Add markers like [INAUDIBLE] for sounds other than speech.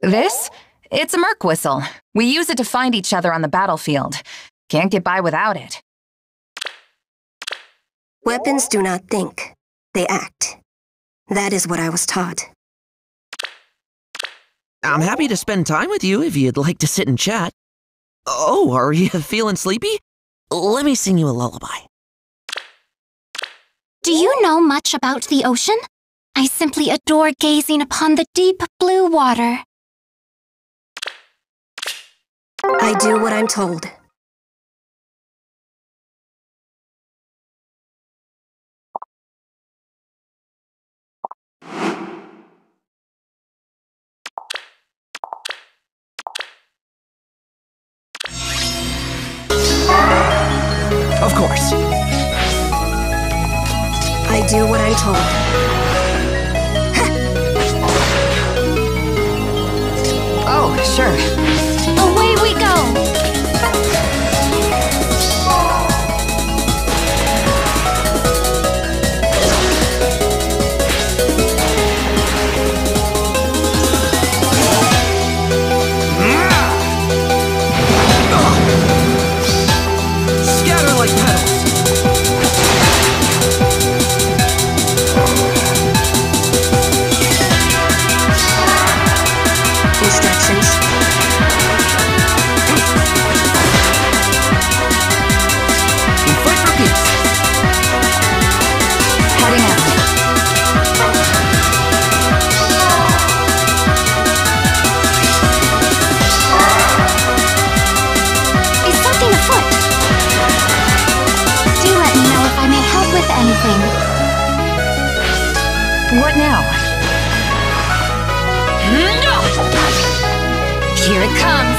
This? It's a merc whistle. We use it to find each other on the battlefield. Can't get by without it. Weapons do not think, they act. That is what I was taught. I'm happy to spend time with you if you'd like to sit and chat. Oh, are you [LAUGHS] feeling sleepy? Let me sing you a lullaby. Do you know much about the ocean? I simply adore gazing upon the deep blue water. I do what I'm told. Of course. I do what I'm told. Oh, sure. What now? Here it comes.